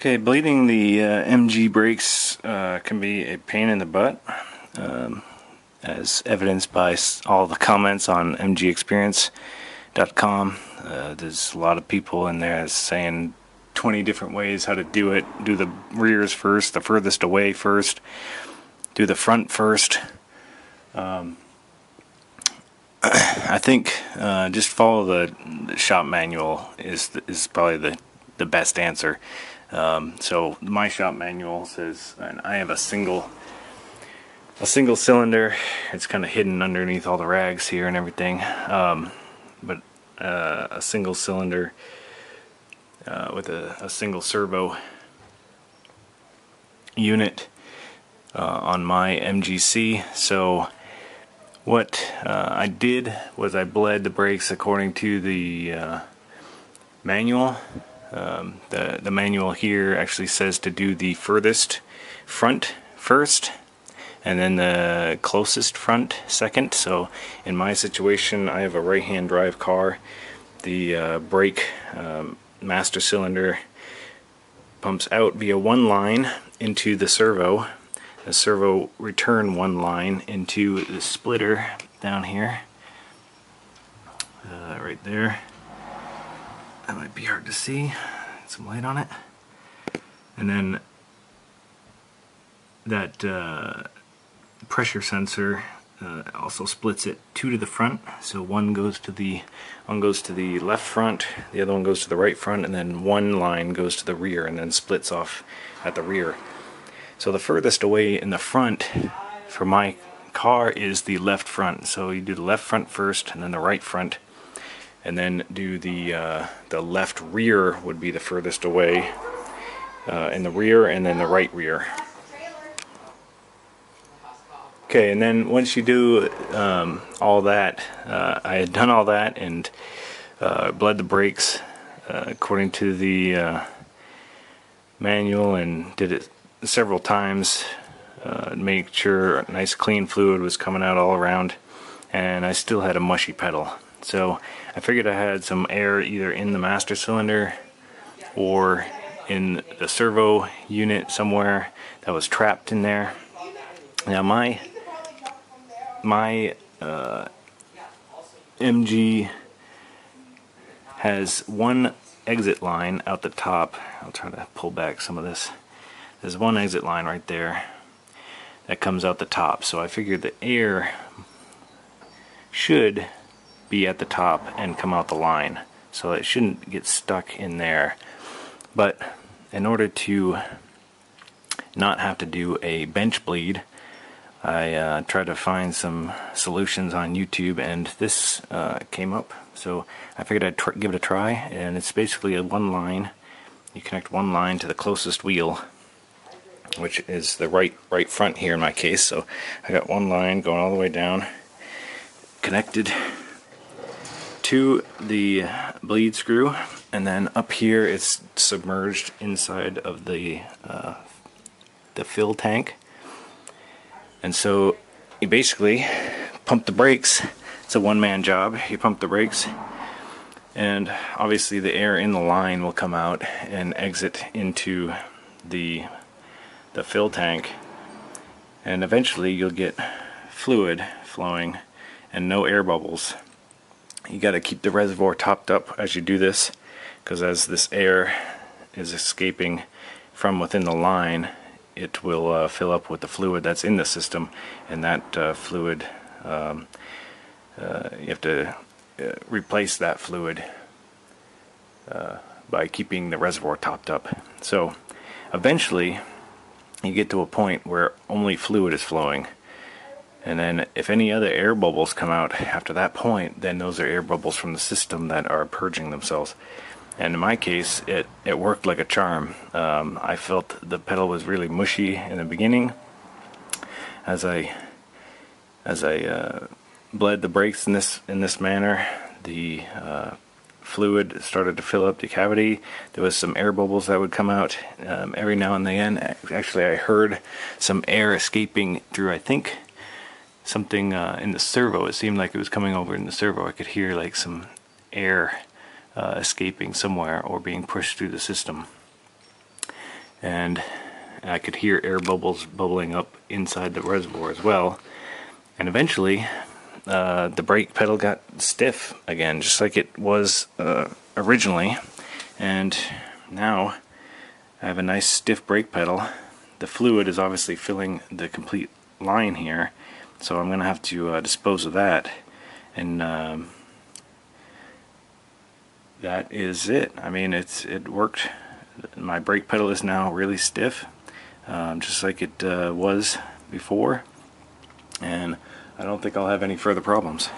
Okay, bleeding the uh, MG brakes uh, can be a pain in the butt, um, as evidenced by all the comments on mgexperience.com. Uh, there's a lot of people in there saying 20 different ways how to do it. Do the rears first, the furthest away first, do the front first. Um, I think uh, just follow the, the shop manual is is probably the the best answer. Um, so my shop manual says, and I have a single a single cylinder. It's kind of hidden underneath all the rags here and everything. Um, but uh, a single cylinder uh, with a, a, single servo unit uh, on my MGC. So what uh, I did was I bled the brakes according to the uh, manual um, the, the manual here actually says to do the furthest front first and then the closest front second. So in my situation, I have a right-hand drive car. The uh, brake um, master cylinder pumps out via one line into the servo. The servo return one line into the splitter down here. Uh, right there. That might be hard to see. Some light on it. And then that uh, pressure sensor uh, also splits it two to the front. So one goes to the one goes to the left front, the other one goes to the right front, and then one line goes to the rear and then splits off at the rear. So the furthest away in the front for my car is the left front. So you do the left front first and then the right front and then do the uh, the left rear would be the furthest away uh, in the rear and then the right rear. Okay and then once you do um, all that uh, I had done all that and uh, bled the brakes uh, according to the uh, manual and did it several times make sure nice clean fluid was coming out all around. And I still had a mushy pedal so I figured I had some air either in the master cylinder or in the servo unit somewhere that was trapped in there. Now my my uh, MG has one exit line out the top. I'll try to pull back some of this. There's one exit line right there that comes out the top. So I figured the air should be at the top and come out the line. So it shouldn't get stuck in there. But in order to not have to do a bench bleed, I uh, tried to find some solutions on YouTube and this uh, came up. So I figured I'd give it a try and it's basically a one line. You connect one line to the closest wheel which is the right right front here in my case. So I got one line going all the way down connected to the bleed screw and then up here it's submerged inside of the uh, the fill tank. And so you basically pump the brakes. It's a one-man job. You pump the brakes and obviously the air in the line will come out and exit into the the fill tank and eventually you'll get fluid flowing and no air bubbles you got to keep the reservoir topped up as you do this because as this air is escaping from within the line it will uh, fill up with the fluid that's in the system and that uh, fluid um, uh, you have to uh, replace that fluid uh, by keeping the reservoir topped up. So eventually you get to a point where only fluid is flowing and then if any other air bubbles come out after that point, then those are air bubbles from the system that are purging themselves. And in my case, it, it worked like a charm. Um, I felt the pedal was really mushy in the beginning. As I as I uh, bled the brakes in this in this manner, the uh, fluid started to fill up the cavity. There was some air bubbles that would come out um, every now and then. Actually, I heard some air escaping through. I think something uh, in the servo. It seemed like it was coming over in the servo. I could hear like some air uh, escaping somewhere or being pushed through the system. and I could hear air bubbles bubbling up inside the reservoir as well. And eventually, uh, the brake pedal got stiff again, just like it was uh, originally. And now I have a nice stiff brake pedal. The fluid is obviously filling the complete line here, so I'm going to have to uh, dispose of that. And um, that is it. I mean, it's it worked. My brake pedal is now really stiff, um, just like it uh, was before, and I don't think I'll have any further problems.